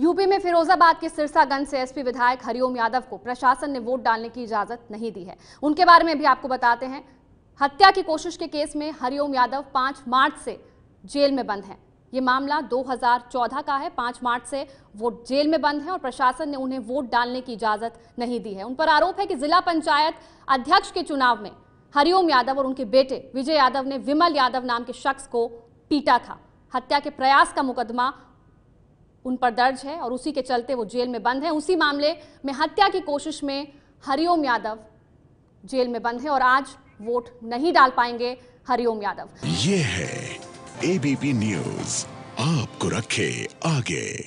UP में फिरोजाबाद के सिरसागंज से एसपी विधायक हरिओम यादव को प्रशासन ने वोट डालने की इजाज़त नहीं दी है। उनके बारे में भी आपको बताते हैं। हत्या की कोशिश के केस में हरिओम यादव 5 मार्च से जेल में बंद हैं। ये मामला 2014 का है। 5 मार्च से वो जेल में बंद है और प्रशासन ने उन्हें वोट डालने की इजाज़त नहीं दी है। उन पर आरोप है कि जिला पंचायत अध्यक्ष के चुनाव में हरिओम यादव और उनके बेटे विजय यादव ने विमल यादव नाम के शख्स को पीटा था। हत्या के प्रयास का मुकदमा उन पर दर्ज है और उसी के चलते वो जेल में बंद है। उसी मामले में हत्या की कोशिश में हरिओम यादव जेल में बंद है और आज वोट नहीं डाल पाएँगे हरिओम यादव। ये है एबीपी न्यूज़ आपको रखे आगे।